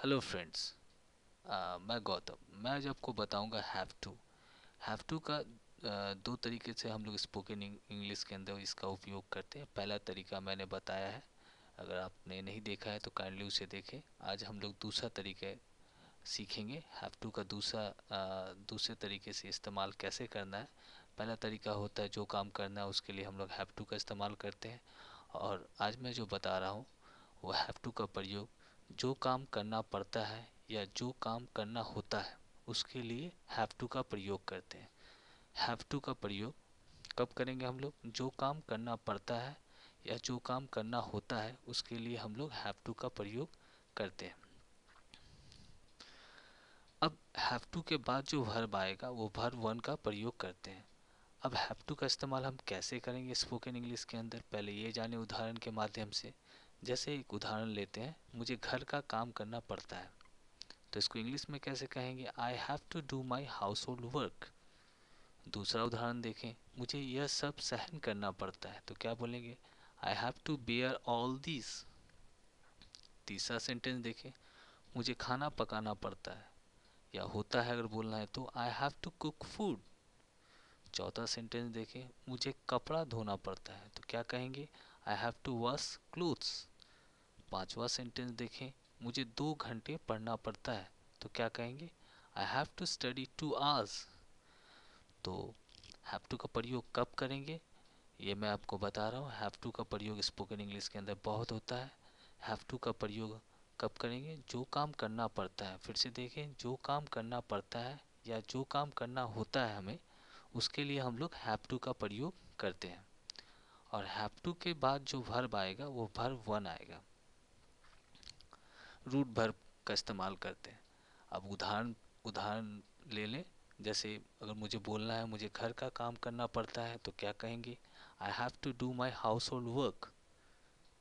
Hello friends मैं गौतम. मैं आज आपको बताऊँगा हैव टू हैव टू का आ, दो तरीके से हम लोग स्पोकन इंग्लिश के अंदर इसका उपयोग करते हैं। पहला तरीका मैंने बताया है। अगर आपने नहीं देखा है तो काइंडली उसे देखें। आज हम लोग दूसरा तरीका सीखेंगे। हैव टू का दूसरा दूसरे तरीके से इस्तेमाल कैसे करना है। पहला तरीका होता है जो काम करना है उसके लिए हम लोग हैव टू का इस्तेमाल करते हैं। और आज मैं जो बता रहा हूँ वो हैव टू का प्रयोग जो काम करना पड़ता है या जो काम करना होता है, उसके लिए हैव टू का प्रयोग करते हैं। हैव टू का प्रयोग कब करेंगे हम लोग? जो काम करना पड़ता है या जो काम करना होता है, उसके लिए हम लोग हैव टू का प्रयोग करते हैं। अब हैव टू के बाद जो वर्ब आएगा, वो वर्ब वन का प्रयोग करते हैं। अब हैव टू का इस्तेमाल हम कैसे करेंगे स्पोकन इंग्लिश के अंदर? पहले ये जाने उदाहरण के माध्यम से। जैसे एक उदाहरण लेते हैं, मुझे घर का काम करना पड़ता है। तो इसको इंग्लिश में कैसे कहेंगे? I have to do my household work दूसरा उदाहरण देखें, मुझे यह सब सहन करना पड़ता है। तो क्या बोलेंगे? I have to bear all this तीसरा सेंटेंस देखें, मुझे खाना पकाना पड़ता है, या होता है अगर बोलना है तो I have to cook food चौथा सेंटेंस देखें, मुझे कपड़ा धोना पड़ता है। तो क्या कहेंगे? I have to wash clothes पांचवा सेंटेंस देखें। मुझे दो घंटे पढ़ना पड़ता है। तो क्या कहेंगे? I have to study two hours तो हैव टू का प्रयोग कब करेंगे? ये मैं आपको बता रहा हूँ। हैव टू का प्रयोग स्पोकन इंग्लिश के अंदर बहुत होता है। हैव टू का प्रयोग कब करेंगे? जो काम करना पड़ता है। फिर से देखें, जो काम करना पड़ता है या जो काम करना होता है हमें, उसके लिए हम लोग हैव टू का प्रयोग करते हैं। और हैव टू के बाद जो वर्ब आएगा, वो वर्ब वन आएगा। रूट भर का इस्तेमाल करते हैं। अब उदाहरण उदाहरण ले लें। जैसे अगर मुझे बोलना है, मुझे घर का काम करना पड़ता है तो क्या कहेंगे? I have to do my household work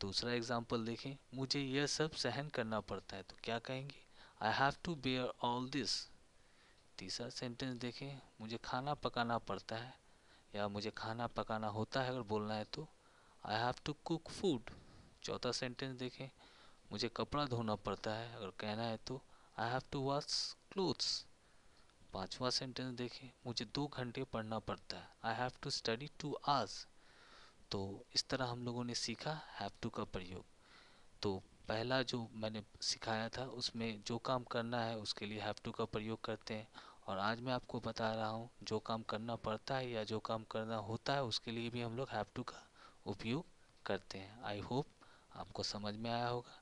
दूसरा एग्ज़ाम्पल देखें। मुझे यह सब सहन करना पड़ता है तो क्या कहेंगे? I have to bear all this तीसरा सेंटेंस देखें। मुझे खाना पकाना पड़ता है, या मुझे खाना पकाना होता है अगर बोलना है तो। I have to cook food चौथा सेंटेंस देखें। मुझे कपड़ा धोना पड़ता है, अगर कहना है तो। I have to wash clothes पांचवा सेंटेंस देखें, मुझे दो घंटे पढ़ना पड़ता है। I have to study two hours तो इस तरह हम लोगों ने सीखा हैव टू का प्रयोग। तो पहला जो मैंने सिखाया था, उसमें जो काम करना है, उसके लिए हैव टू का प्रयोग करते हैं। और आज मैं आपको बता रहा हूँ, जो काम करना पड़ता है या जो काम करना होता है, उसके लिए भी हम लोग हैव टू का उपयोग करते हैं। आई होप आपको समझ में आया होगा।